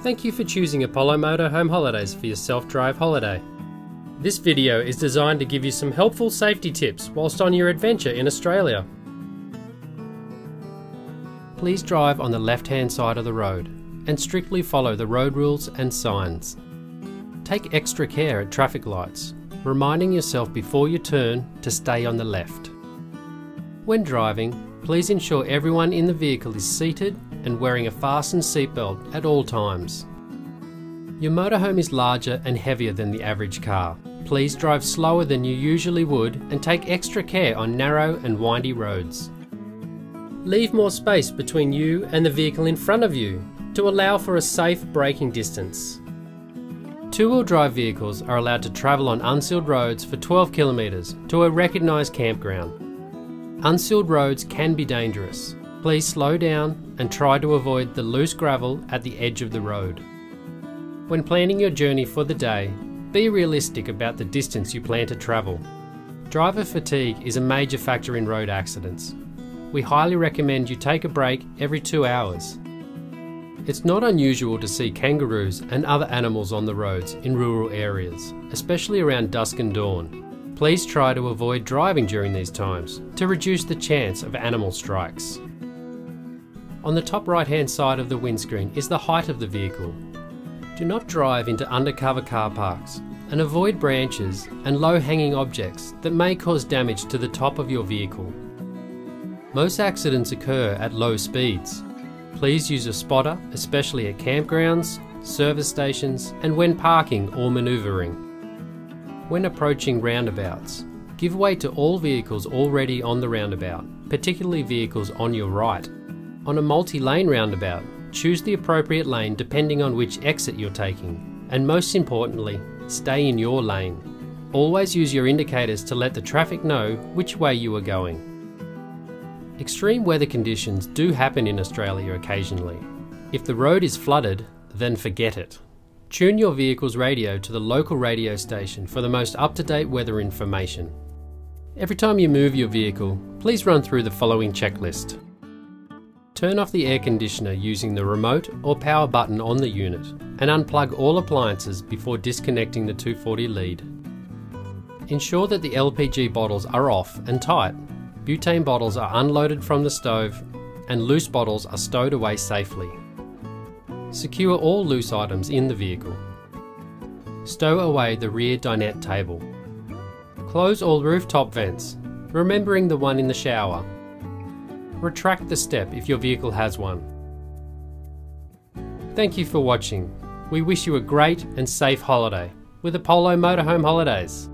Thank you for choosing Apollo Motorhome Holidays for your self-drive holiday. This video is designed to give you some helpful safety tips whilst on your adventure in Australia. Please drive on the left-hand side of the road and strictly follow the road rules and signs. Take extra care at traffic lights, reminding yourself before you turn to stay on the left. When driving, please ensure everyone in the vehicle is seated and wearing a fastened seatbelt at all times. Your motorhome is larger and heavier than the average car. Please drive slower than you usually would and take extra care on narrow and windy roads. Leave more space between you and the vehicle in front of you to allow for a safe braking distance. Two-wheel drive vehicles are allowed to travel on unsealed roads for 12 kilometres to a recognised campground. Unsealed roads can be dangerous. Please slow down and try to avoid the loose gravel at the edge of the road. When planning your journey for the day, be realistic about the distance you plan to travel. Driver fatigue is a major factor in road accidents. We highly recommend you take a break every two hours. It's not unusual to see kangaroos and other animals on the roads in rural areas, especially around dusk and dawn. Please try to avoid driving during these times to reduce the chance of animal strikes. On the top right hand side of the windscreen is the height of the vehicle. Do not drive into undercover car parks and avoid branches and low hanging objects that may cause damage to the top of your vehicle. Most accidents occur at low speeds. Please use a spotter, especially at campgrounds, service stations, and when parking or manoeuvring. When approaching roundabouts, give way to all vehicles already on the roundabout, particularly vehicles on your right. On a multi-lane roundabout, choose the appropriate lane depending on which exit you're taking, and most importantly, stay in your lane. Always use your indicators to let the traffic know which way you are going. Extreme weather conditions do happen in Australia occasionally. If the road is flooded, then forget it. Tune your vehicle's radio to the local radio station for the most up-to-date weather information. Every time you move your vehicle, please run through the following checklist. Turn off the air conditioner using the remote or power button on the unit and unplug all appliances before disconnecting the 240 lead. Ensure that the LPG bottles are off and tight. Butane bottles are unloaded from the stove and loose bottles are stowed away safely. Secure all loose items in the vehicle. Stow away the rear dinette table. Close all rooftop vents, remembering the one in the shower retract the step if your vehicle has one. Thank you for watching. We wish you a great and safe holiday with Apollo Motorhome Holidays.